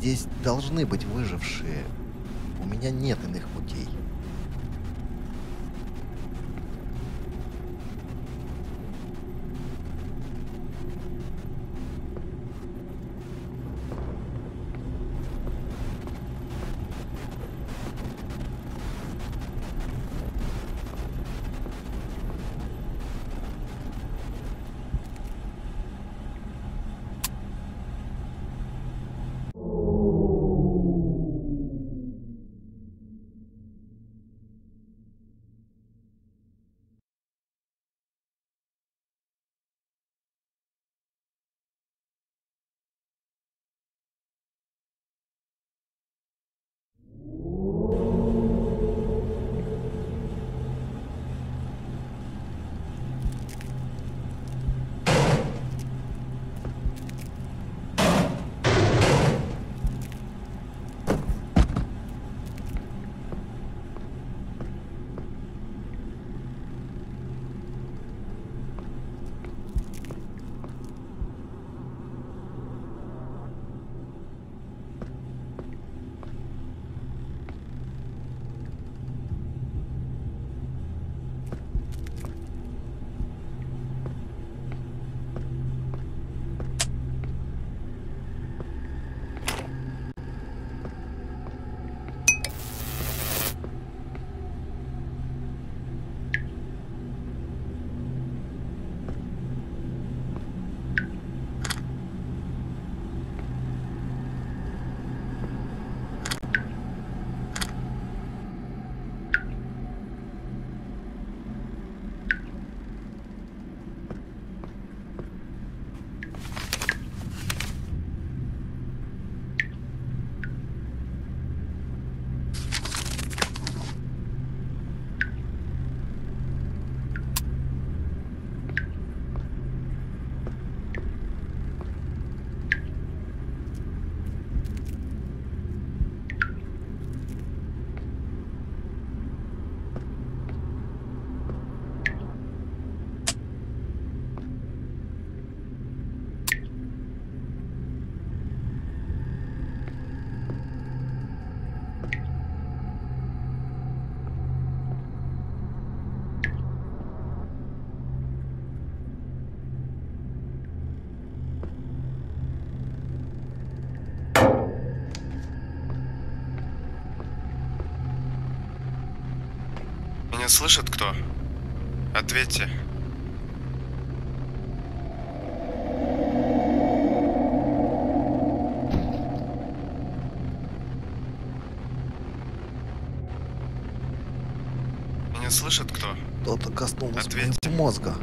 Здесь должны быть выжившие. У меня нет иных путей. Слышит кто? Ответьте. Меня слышит кто? Кто-то коснулся Ответьте. моего мозга.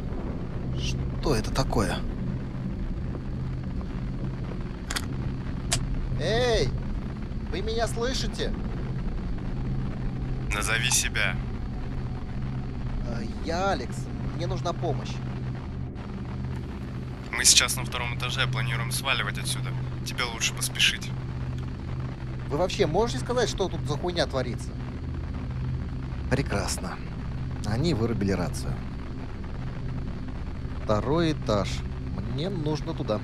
Что это такое? Эй! Вы меня слышите? Назови себя. Э, Я Алекс. Мне нужна помощь. Мы сейчас на втором этаже, планируем сваливать отсюда. Тебе лучше поспешить. Вы вообще можете сказать, что тут за хуйня творится? Прекрасно. Они вырубили рацию. Второй этаж. Мне нужно туда.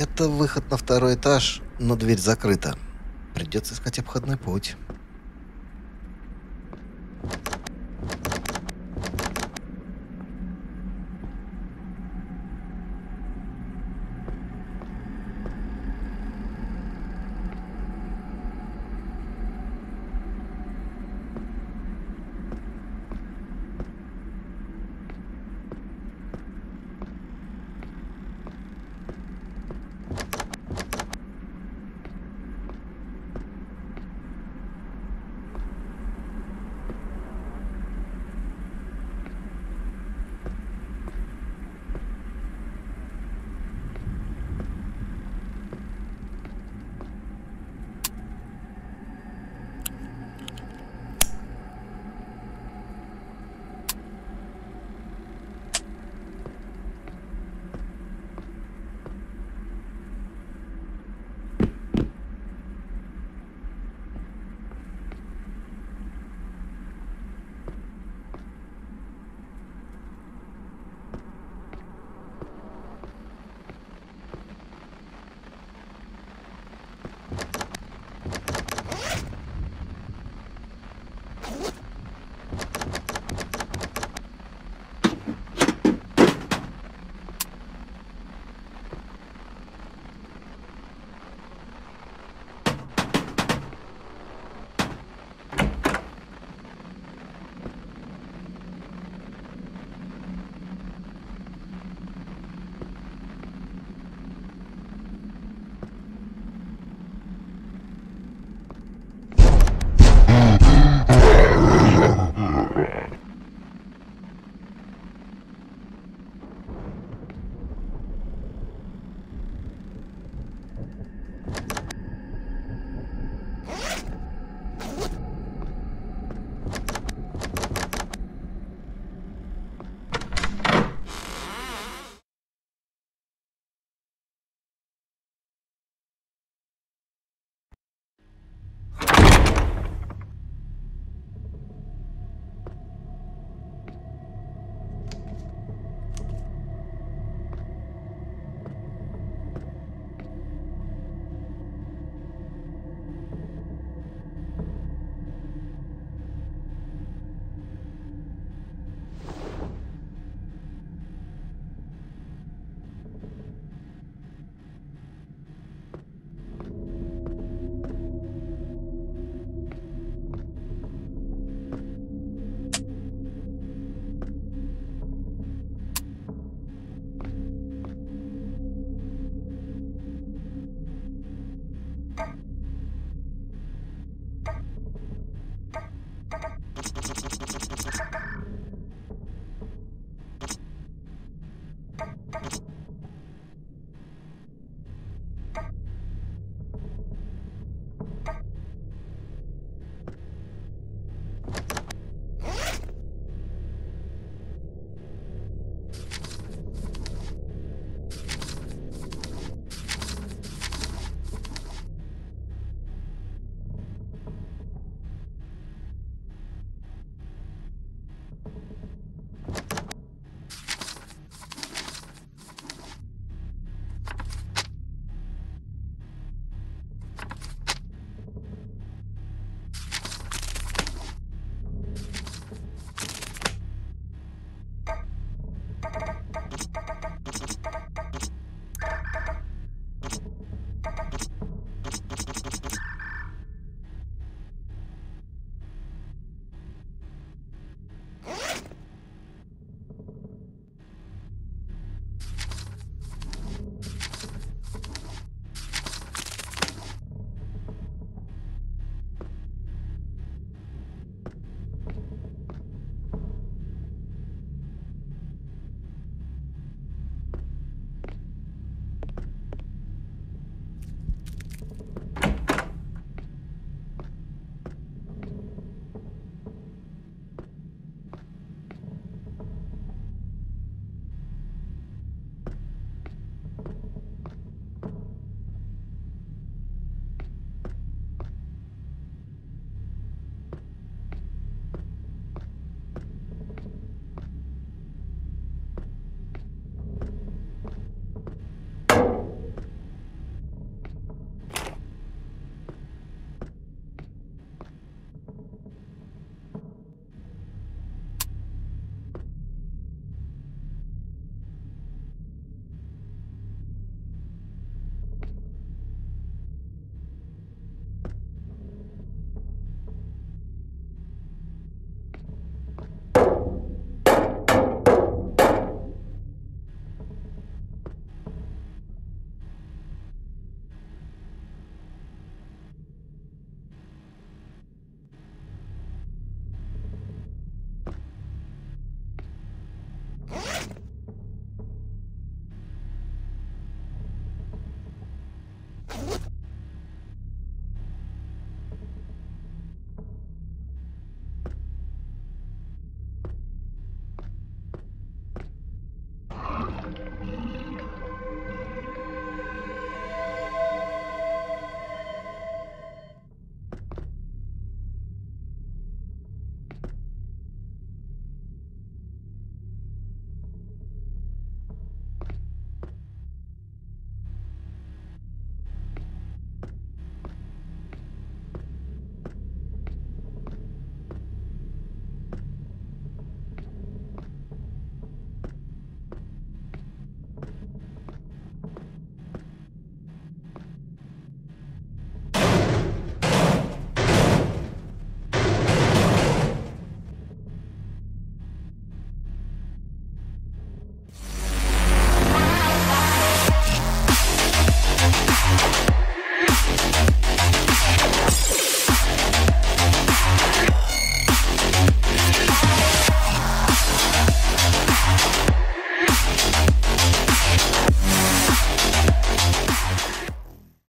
Это выход на второй этаж, но дверь закрыта. Придется искать обходной путь.